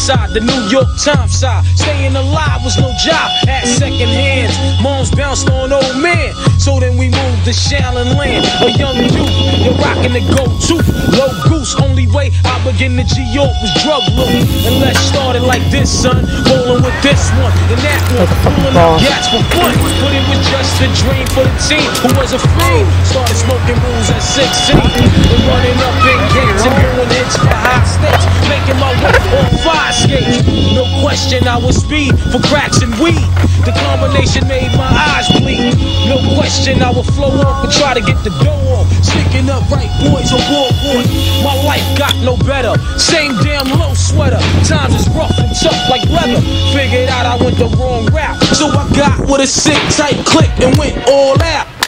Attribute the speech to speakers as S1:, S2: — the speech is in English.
S1: side, the New York Times side. Staying alive was no job at second hands. Moms bounced on old men. So then we moved to Shaolin Land. A young youth, you're rocking the go-to. Low goose, only way I begin to G-York was drug loot. And let's start it like this, son. Rolling with this one and that one. Pulling up gats for fun. But it was just a dream for the team who was a fiend. Started smoking rules at 16. Making my way on fire. No question, I was speed for cracks and weed. The combination made my eyes bleed. No question, I would flow off and try to get the dough off. Sticking up right boys on board. My life got no better. Same damn low sweater. Times is rough and tough like leather. Figured out I went the wrong route. So I got with a sick tight click and went all out.